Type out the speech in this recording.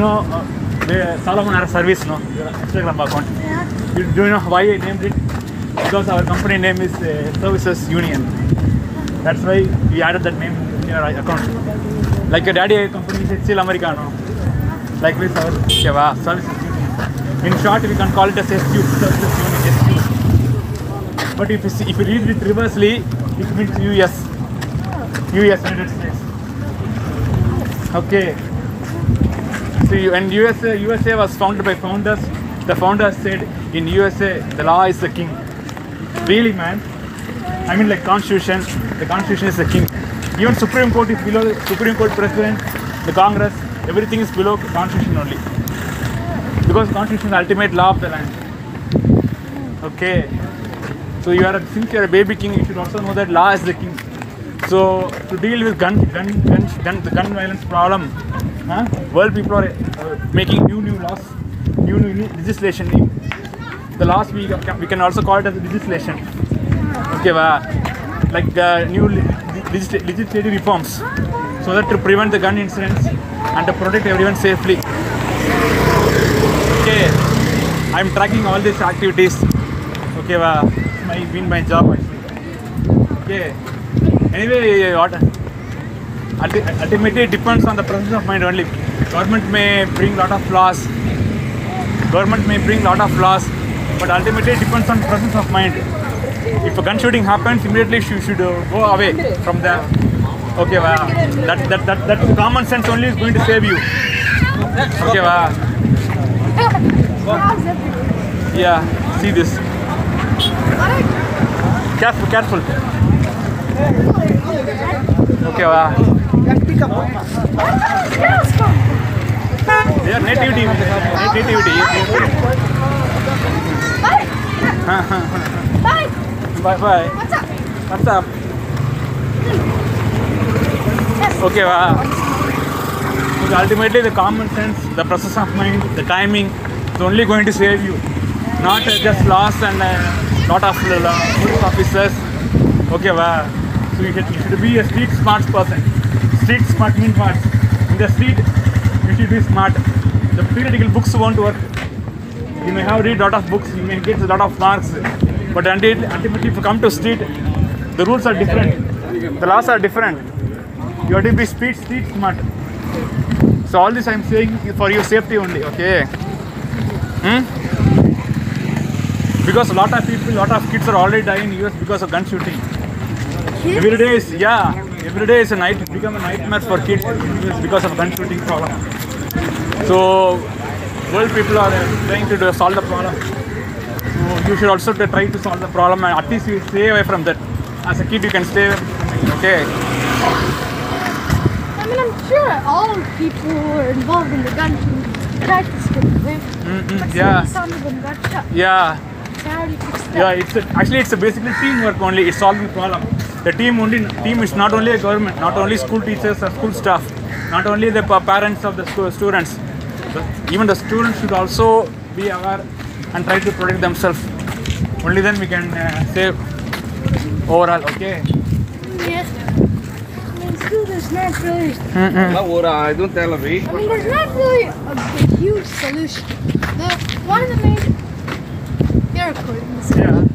know uh, the Solomon Air Service, no? Your Instagram account. Yeah. You, do you know why I named it? Because our company name is uh, Services Union. That's why we added that name in our account. Like your daddy company is HCL Americano. Like this our wow, Services Union. In short, we can call it as SQ, Services Union, SQ. But if you, see, if you read it reversely, it means US. US, United States. Okay. See, when USA, USA was founded by founders, the founders said in USA the law is the king. Really, man. I mean, like Constitution, the Constitution is the king. Even Supreme Court is below the Supreme Court President, the Congress, everything is below Constitution only. Because Constitution is the ultimate law of the land. Okay. So you are since you are a baby king, you should also know that law is the king. So to deal with gun, gun, gun, the gun violence problem, huh? world people are uh, making new new laws, new new legislation. The laws we we can also call it as legislation. Okay, wow. like uh, new le- legislative reforms, so that to prevent the gun incidents and to protect everyone safely. Okay, I'm tracking all these activities. Okay, wow. My been my job. Okay. Anyway, ultimately it depends on the presence of mind only. Government may bring lot of laws. Government may bring lot of laws, but ultimately it depends on presence of mind. If a gun shooting happens, immediately you should uh, go away from there. Okay, wow. That, that, that, that common sense only is going to save you. Okay, wow. Yeah, see this. Careful, careful. Okay, wow. Yes, come. They are nativity. Nativity. Bye. Bye. Bye bye. What's up? What's up? Okay, wow. So ultimately, the common sense, the process of mind, the timing is only going to save you. Not uh, just laws and uh, lot of uh, police officers. Okay, wow. So you should, be a street smart person. Street smart means what? In the street, you should be smart. The theoretical books won't work. You may have read a lot of books, you may get a lot of marks, but until ultimately if you come to street, the rules are different, the laws are different. You have to be street street smart. So all this I'm saying is for your safety only, okay? Hmm? Because a lot of people, a lot of kids are already dying in US because of gun shooting. Every day is yeah, every day is a night become a nightmare for kids because of gun shooting problem. So world people are trying to solve the problem. So you should also try to solve the problem and at least you stay away from that. As a kid you can stay away okay? I mean, I'm sure all people who are involved in the gun shooting tried to stay away. But yeah. some of them got shot. Yeah, So how do you fix that? yeah. It's a, actually it's a basically teamwork only. It's solving the problem. The team only team is not only a government, not only school teachers or school staff, not only the parents of the students. Even the students should also be aware and try to protect themselves. Only then we can uh, save overall. Okay. Yes. There's not really. I don't tell me. I mean, there's not really a, a huge solution. The one of the main. Yeah.